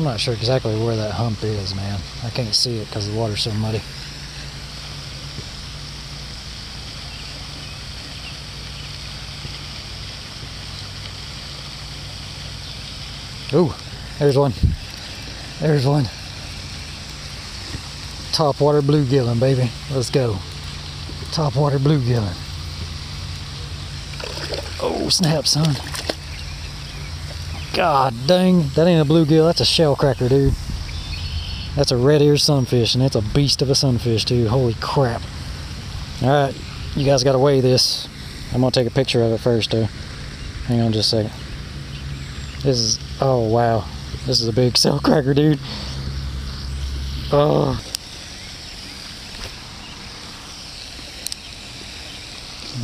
I'm not sure exactly where that hump is, man. I can't see it because the water's so muddy. Ooh, there's one. There's one. Top water bluegilling, baby. Let's go. Top water bluegilling. Oh, snap, son. God dang, that ain't a bluegill, that's a shell cracker, dude. That's a red eared sunfish, and that's a beast of a sunfish, too. Holy crap. Alright, you guys gotta weigh this. I'm gonna take a picture of it first, though. Hang on just a second. This is, oh wow. This is a big shell cracker, dude. Oh.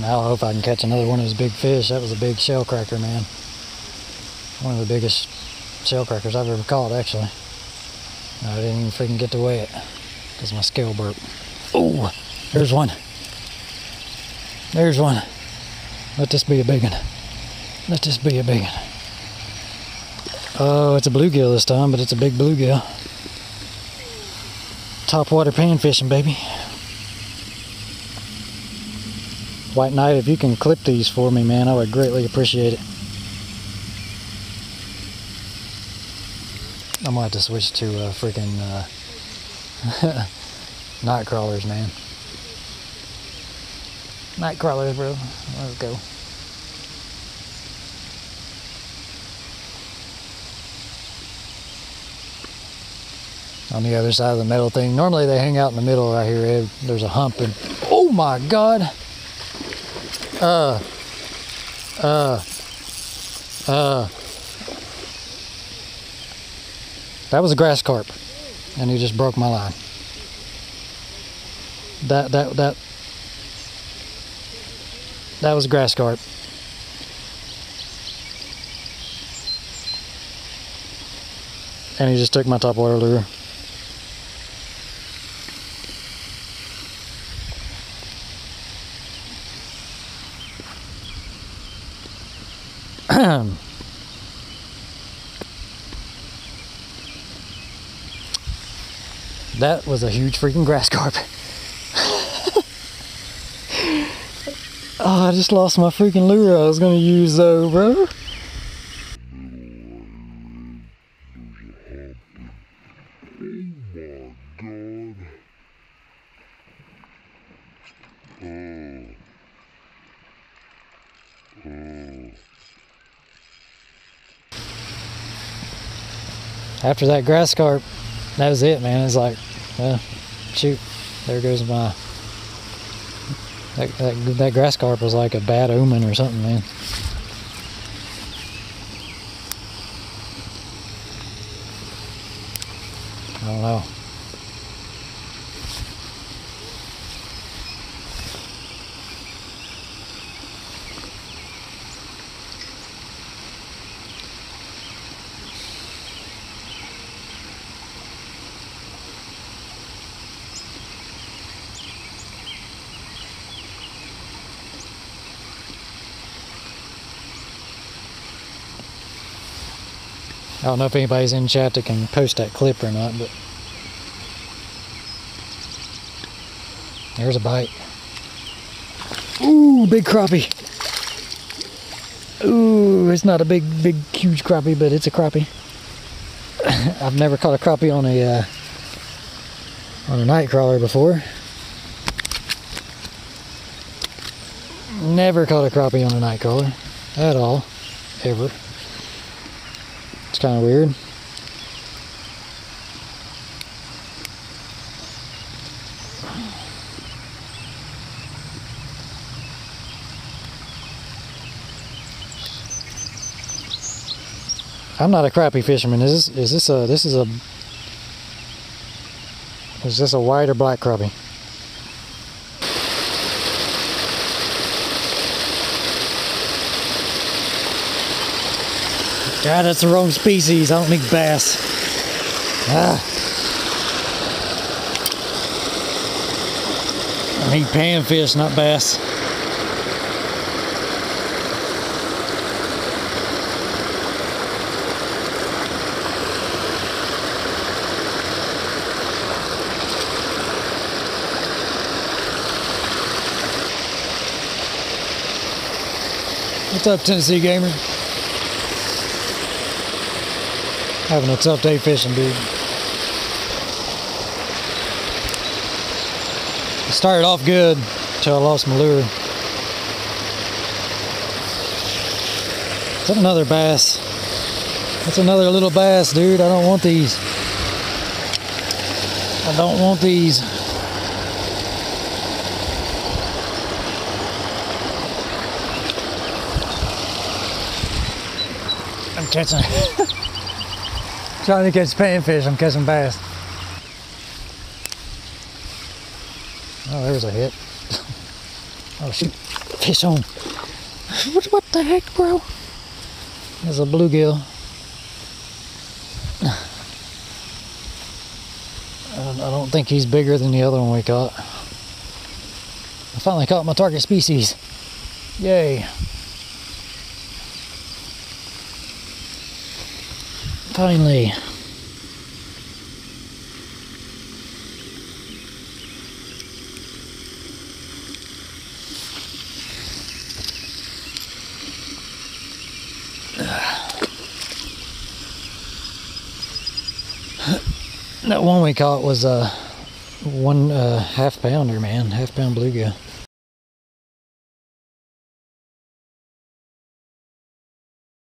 Now I hope I can catch another one of those big fish. That was a big shell cracker, man. One of the biggest shell crackers I've ever caught, actually. I didn't even freaking get to weigh it because my scale broke. Oh, there's one. There's one. Let this be a big one. Let this be a big one. Oh, it's a bluegill this time, but it's a big bluegill. Top water pan fishing, baby. White Knight, if you can clip these for me, man, I would greatly appreciate it. I'm gonna have to switch to uh, freaking uh, night crawlers, man. Night crawlers, bro. Let's go. On the other side of the metal thing. Normally they hang out in the middle right here. There's a hump and oh my god. Uh uh uh That was a grass carp, and he just broke my line. That that that that was a grass carp. And he just took my top water lure. That was a huge freaking grass carp. oh, I just lost my freaking lure I was gonna use though, bro. After that grass carp, that was it, man. It's like, well, shoot, there goes my. That, that, that grass carp was like a bad omen or something, man. I don't know. I don't know if anybody's in chat that can post that clip or not, but there's a bite. Ooh, big crappie. Ooh, it's not a big, big, huge crappie, but it's a crappie. I've never caught a crappie on a uh, on a night crawler before. Never caught a crappie on a night crawler at all, ever. It's kind of weird. I'm not a crappie fisherman. Is this is this a this is a is this a white or black crappie? God, that's the wrong species. I don't think bass. Ah. I need panfish, not bass. What's up, Tennessee Gamer? Having a tough day fishing, dude. I started off good until I lost my lure. Is that another bass? That's another little bass, dude. I don't want these. I don't want these. I'm catching. Trying to catch panfish. I'm catching bass. Oh, there's a hit. oh shoot, fish on. What, what the heck, bro? There's a bluegill. I don't, I don't think he's bigger than the other one we caught. I finally caught my target species. Yay. Finally. That one we caught was uh, one uh, half pounder, man, half pound bluegill.